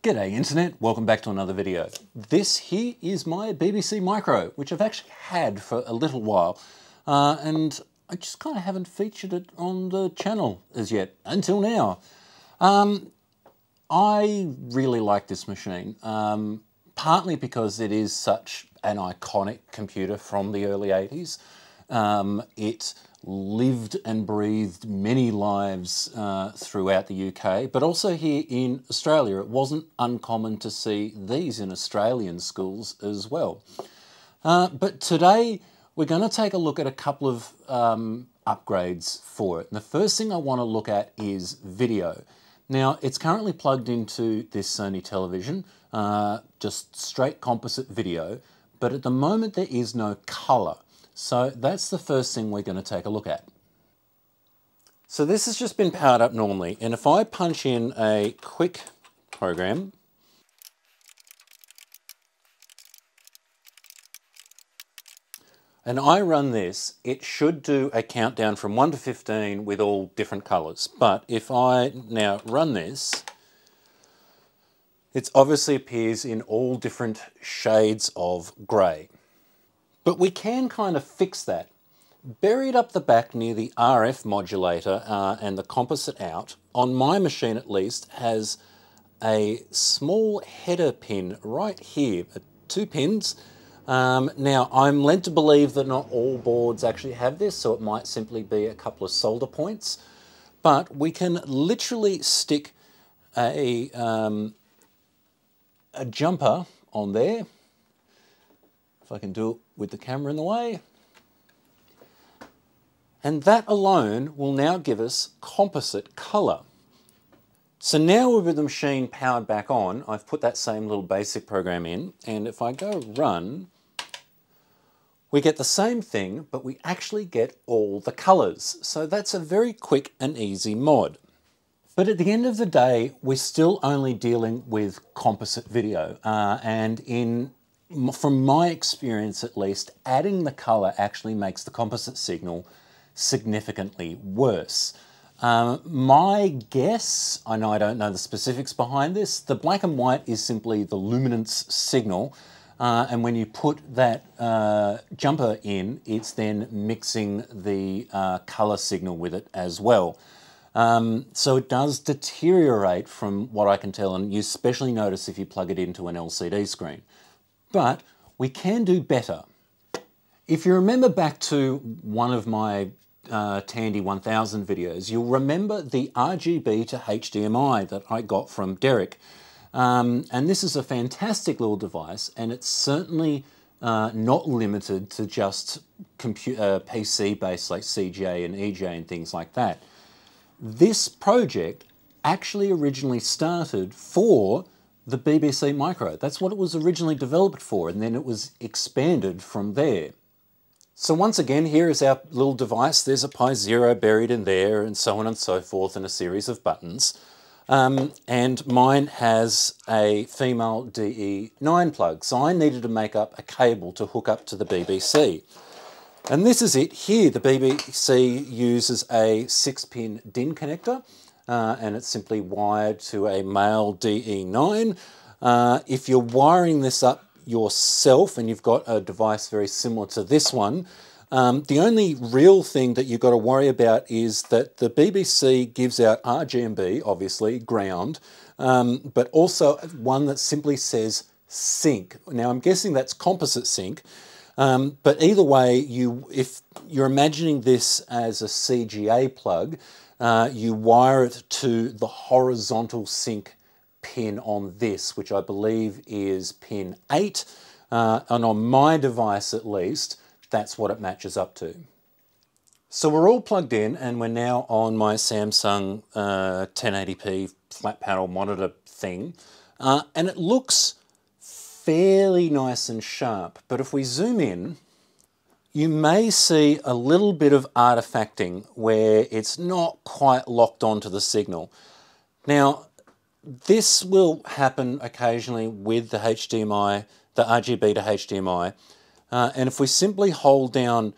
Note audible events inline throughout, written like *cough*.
G'day Internet, welcome back to another video. This here is my BBC Micro, which I've actually had for a little while, uh, and I just kind of haven't featured it on the channel as yet, until now. Um, I really like this machine, um, partly because it is such an iconic computer from the early 80s. Um, it lived and breathed many lives uh, throughout the UK, but also here in Australia. It wasn't uncommon to see these in Australian schools as well. Uh, but today we're going to take a look at a couple of um, upgrades for it. And the first thing I want to look at is video. Now, it's currently plugged into this Sony television, uh, just straight composite video, but at the moment there is no colour. So that's the first thing we're going to take a look at. So this has just been powered up normally, and if I punch in a quick program, and I run this, it should do a countdown from 1 to 15 with all different colours. But if I now run this, it obviously appears in all different shades of grey. But we can kind of fix that. Buried up the back near the RF modulator uh, and the composite out, on my machine at least, has a small header pin right here, uh, two pins. Um, now, I'm led to believe that not all boards actually have this, so it might simply be a couple of solder points. But we can literally stick a, um, a jumper on there if I can do it with the camera in the way. And that alone will now give us composite color. So now with the machine powered back on, I've put that same little basic program in, and if I go run, we get the same thing, but we actually get all the colors. So that's a very quick and easy mod. But at the end of the day, we're still only dealing with composite video. Uh, and in from my experience at least, adding the colour actually makes the composite signal significantly worse. Um, my guess, I know I don't know the specifics behind this, the black and white is simply the luminance signal. Uh, and when you put that uh, jumper in, it's then mixing the uh, color signal with it as well. Um, so it does deteriorate from what I can tell, and you especially notice if you plug it into an LCD screen but we can do better. If you remember back to one of my uh, Tandy 1000 videos, you'll remember the RGB to HDMI that I got from Derek. Um, and this is a fantastic little device, and it's certainly uh, not limited to just uh, PC based like CGA and EGA and things like that. This project actually originally started for the BBC Micro. That's what it was originally developed for, and then it was expanded from there. So once again, here is our little device. There's a Pi Zero buried in there, and so on and so forth, and a series of buttons. Um, and mine has a female DE9 plug, so I needed to make up a cable to hook up to the BBC. And this is it here. The BBC uses a 6-pin DIN connector, uh, and it's simply wired to a male DE9. Uh, if you're wiring this up yourself and you've got a device very similar to this one, um, the only real thing that you've got to worry about is that the BBC gives out RGB, obviously, ground, um, but also one that simply says sync. Now I'm guessing that's composite sync, um, but either way, you if you're imagining this as a CGA plug, uh, you wire it to the horizontal sync pin on this, which I believe is pin 8. Uh, and on my device at least, that's what it matches up to. So we're all plugged in and we're now on my Samsung uh, 1080p flat panel monitor thing. Uh, and it looks fairly nice and sharp. But if we zoom in, you may see a little bit of artifacting where it's not quite locked onto the signal. Now, this will happen occasionally with the HDMI, the RGB to HDMI, uh, and if we simply hold down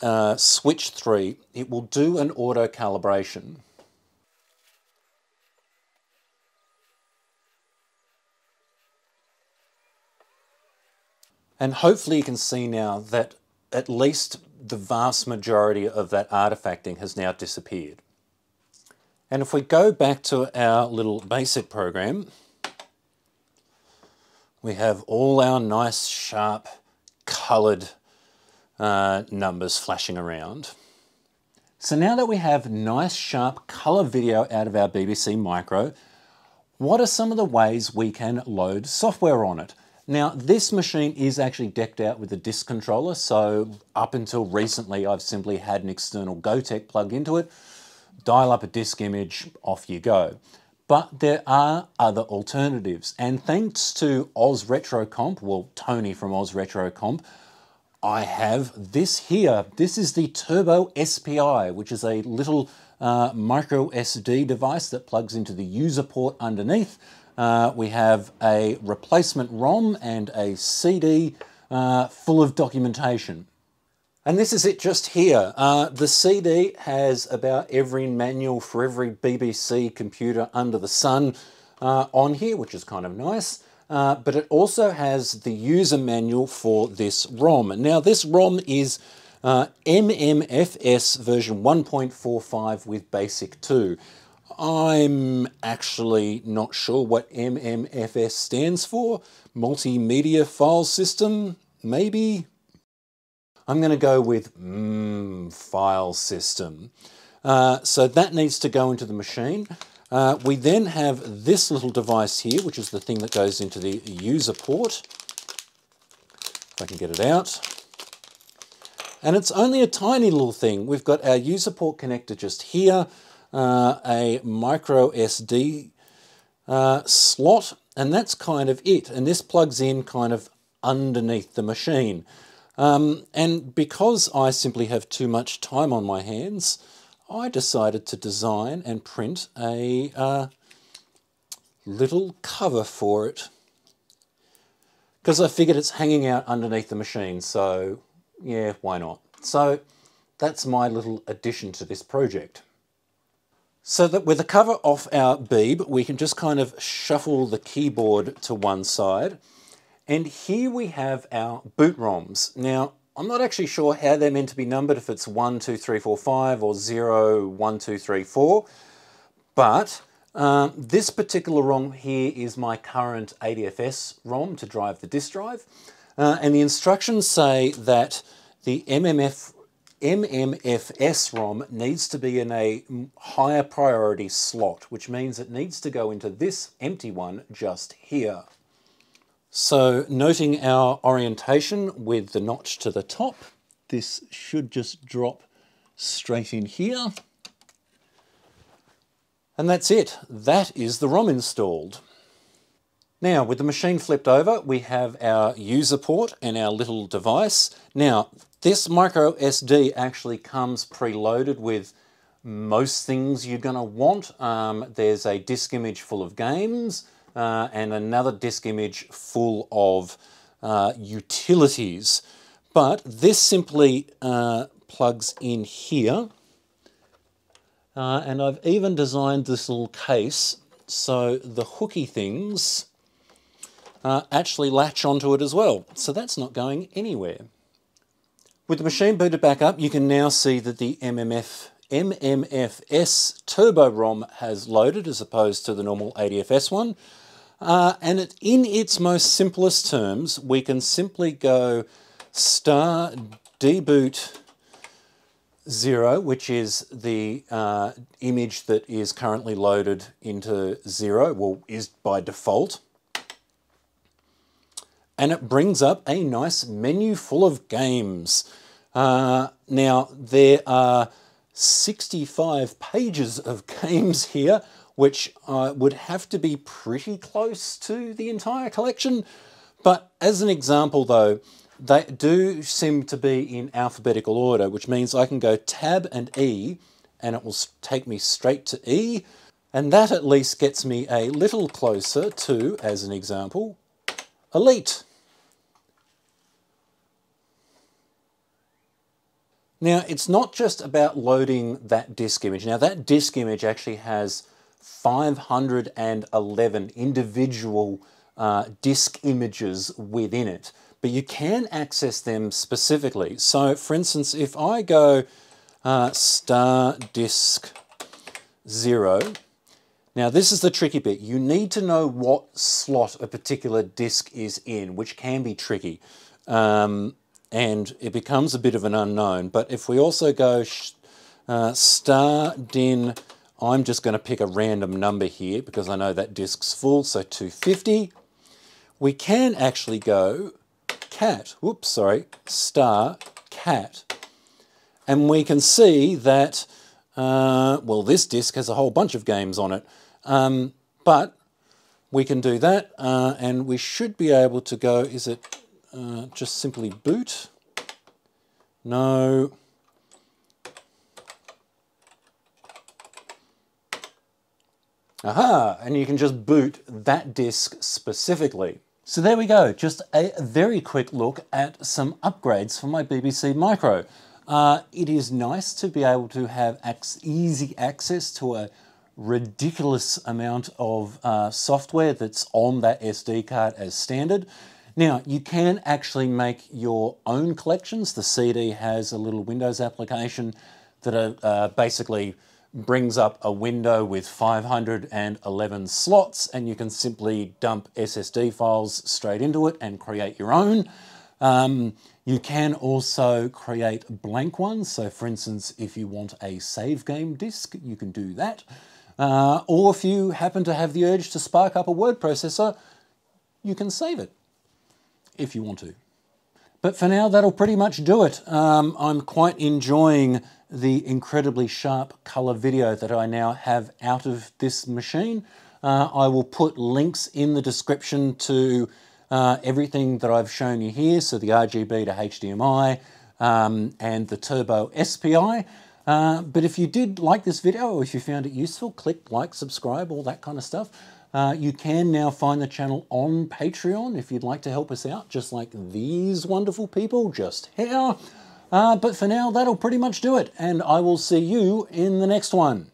uh, switch 3, it will do an auto calibration. And hopefully you can see now that at least the vast majority of that artifacting has now disappeared. And if we go back to our little basic program, we have all our nice, sharp, coloured uh, numbers flashing around. So now that we have nice, sharp colour video out of our BBC Micro, what are some of the ways we can load software on it? Now, this machine is actually decked out with a disk controller, so up until recently I've simply had an external Gotek plugged into it, dial up a disk image, off you go. But there are other alternatives, and thanks to OzRetrocomp, well, Tony from OzRetrocomp, I have this here. This is the TurboSPI, which is a little uh, micro SD device that plugs into the user port underneath. Uh, we have a replacement ROM and a CD uh, full of documentation. And this is it just here. Uh, the CD has about every manual for every BBC computer under the sun uh, on here, which is kind of nice. Uh, but it also has the user manual for this ROM. Now this ROM is MMFS version 1.45 with BASIC 2. I'm actually not sure what MMFS stands for. Multimedia File System, maybe? I'm going to go with mm, File System. Uh, so that needs to go into the machine. Uh, we then have this little device here, which is the thing that goes into the user port. If I can get it out. And it's only a tiny little thing. We've got our user port connector just here, uh, a micro SD uh, slot, and that's kind of it. And this plugs in kind of underneath the machine. Um, and because I simply have too much time on my hands, I decided to design and print a uh, little cover for it. Because I figured it's hanging out underneath the machine, so yeah, why not? So that's my little addition to this project. So that with the cover off our Beeb, we can just kind of shuffle the keyboard to one side. And here we have our boot ROMs. Now, I'm not actually sure how they're meant to be numbered, if it's 1, 2, 3, 4, 5 or 0, 1, 2, 3, 4. But um, this particular ROM here is my current ADFS ROM to drive the disk drive. Uh, and the instructions say that the MMF, MMFS ROM needs to be in a higher priority slot, which means it needs to go into this empty one just here. So noting our orientation with the notch to the top, this should just drop straight in here. And that's it. That is the ROM installed. Now, with the machine flipped over, we have our user port and our little device. Now, this micro SD actually comes preloaded with most things you're going to want. Um, there's a disk image full of games, uh, and another disk image full of uh, utilities. But this simply uh, plugs in here. Uh, and I've even designed this little case so the hooky things uh, actually latch onto it as well. So that's not going anywhere. With the machine booted back up, you can now see that the MMF, MMFS Turbo ROM has loaded as opposed to the normal ADFS one. Uh, and it, in its most simplest terms, we can simply go star deboot 0, which is the uh, image that is currently loaded into 0, well, is by default. And it brings up a nice menu full of games. Uh, now, there are 65 pages of *laughs* games here, which uh, would have to be pretty close to the entire collection. But as an example though, they do seem to be in alphabetical order, which means I can go Tab and E, and it will take me straight to E, and that at least gets me a little closer to, as an example, Elite. Now, it's not just about loading that disk image. Now, that disk image actually has 511 individual uh, disk images within it. but you can access them specifically. So for instance, if I go uh, star disk zero, now this is the tricky bit. You need to know what slot a particular disk is in, which can be tricky. Um, and it becomes a bit of an unknown. But if we also go uh, star din, I'm just going to pick a random number here because I know that disk's full, so 250. We can actually go cat, whoops, sorry, star cat. And we can see that, uh, well, this disk has a whole bunch of games on it. Um, but we can do that, uh, and we should be able to go, is it uh, just simply boot? No. Aha, and you can just boot that disk specifically. So there we go, just a very quick look at some upgrades for my BBC Micro. Uh, it is nice to be able to have easy access to a ridiculous amount of uh, software that's on that SD card as standard. Now, you can actually make your own collections. The CD has a little Windows application that uh, uh, basically brings up a window with 511 slots and you can simply dump SSD files straight into it and create your own. Um, you can also create blank ones. So for instance, if you want a save game disk, you can do that. Uh, or if you happen to have the urge to spark up a word processor, you can save it if you want to. But for now, that'll pretty much do it. Um, I'm quite enjoying the incredibly sharp color video that I now have out of this machine. Uh, I will put links in the description to uh, everything that I've shown you here, so the RGB to HDMI um, and the Turbo SPI. Uh, but if you did like this video or if you found it useful, click like, subscribe, all that kind of stuff. Uh, you can now find the channel on Patreon if you'd like to help us out, just like these wonderful people just here. Uh, but for now, that'll pretty much do it, and I will see you in the next one.